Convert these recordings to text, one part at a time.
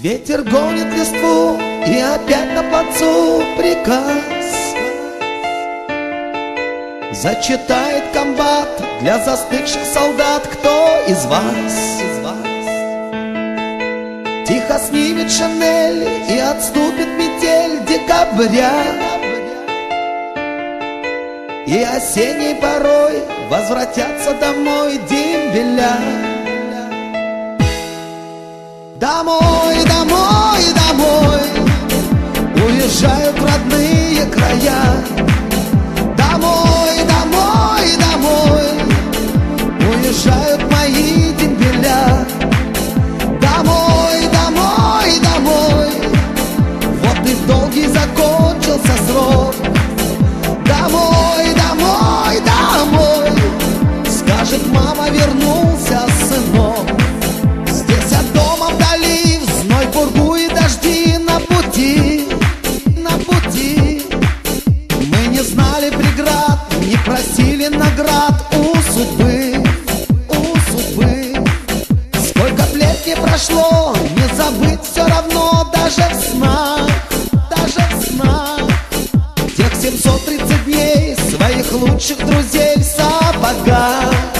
Ветер гонит листву и опять на плацу приказ. Зачитает комбат для застывших солдат Кто из вас? Тихо снимет Шанель и отступит метель декабря. И осенней порой возвратятся домой дембеля. Домой, домой, домой. Уезжают родные края. Домой, домой, домой. Уезжают мои дембеля. Домой, домой, домой. Вот и долгий закончился срок. Домой, домой, домой. Скажет мама, вернулся пути, на пути. Мы не знали преград, не просили наград. У судьбы, у судьбы. Сколько не прошло, не забыть все равно. Даже в снах, даже в снах. Тех 730 дней своих лучших друзей в сапогах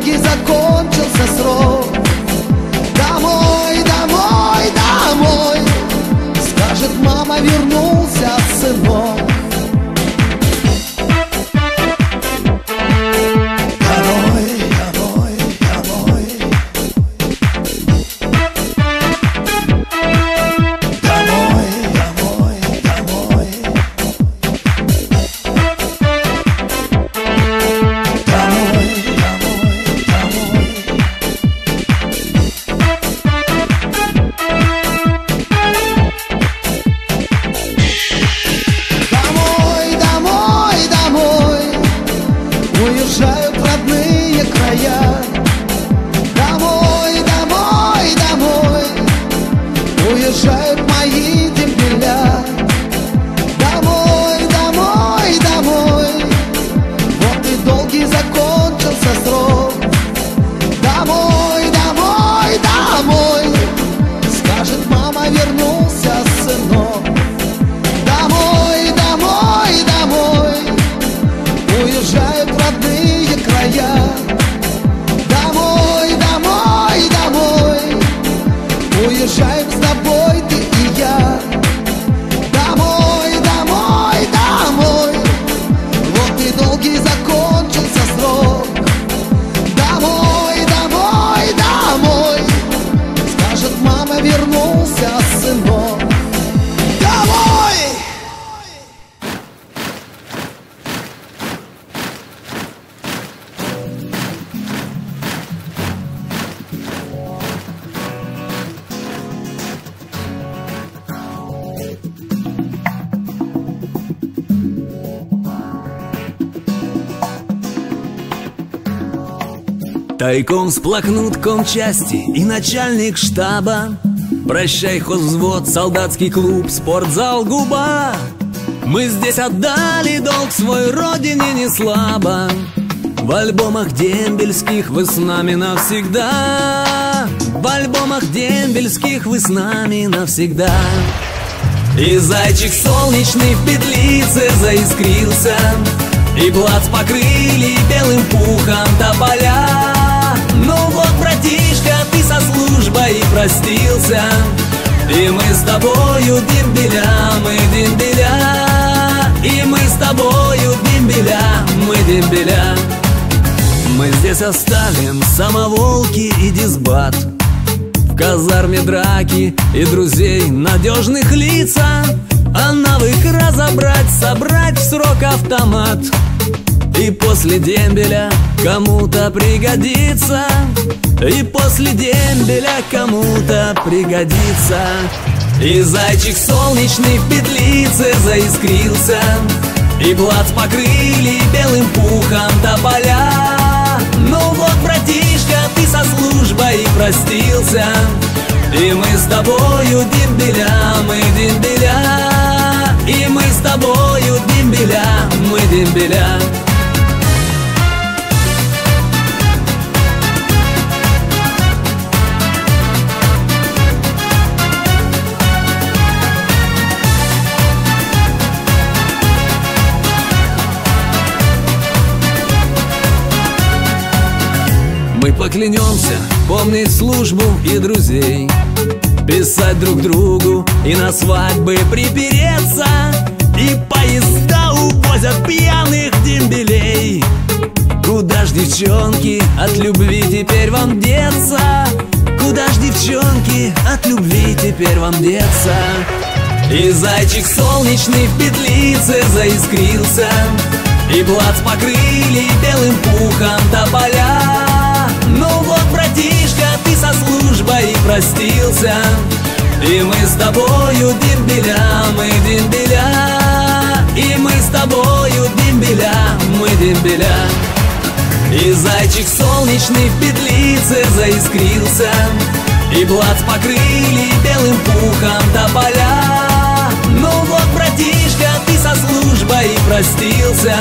Вот и долгий закончился срок. Домой, домой, домой Скажет мама, вернулся Тайком сплакнут комчасти и начальник штаба. Прощай, хозвод, солдатский клуб, спортзал, губа. Мы здесь отдали долг свой родине не слабо. В альбомах дембельских вы с нами навсегда. В альбомах дембельских вы с нами навсегда. И зайчик солнечный в петлице заискрился. И плац покрыли белым пухом тополя службой простился. И мы с тобою дембеля, мы дембеля И мы с тобою дембеля, мы дембеля Мы здесь оставим самоволки и дисбат. В казарме драки и друзей надежных лица. А навык разобрать, собрать в срок автомат И после дембеля кому-то пригодится. И после дембеля кому-то пригодится. И зайчик солнечный в петлице заискрился. И плац покрыли белым пухом тополя. Ну вот, братишка, ты со службой простился. И мы с тобою дембеля, мы дембеля. И мы с тобою дембеля, мы дембеля Мы поклянемся помнить службу и друзей Писать друг другу и на свадьбы припереться И поезда увозят пьяных дембелей Куда ж, девчонки, от любви теперь вам деться? Куда ж, девчонки, от любви теперь вам деться? И зайчик солнечный в петлице заискрился И плац покрыли белым пухом тополя простился И мы с тобою дембеля, мы дембеля И мы с тобою дембеля, мы дембеля И зайчик солнечный в петлице заискрился И плац покрыли белым пухом тополя. Ну вот, братишка, ты со службой простился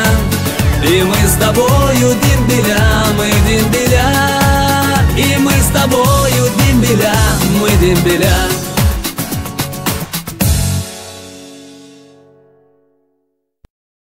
и мы с тобою дембеля, мы дембеля дембеля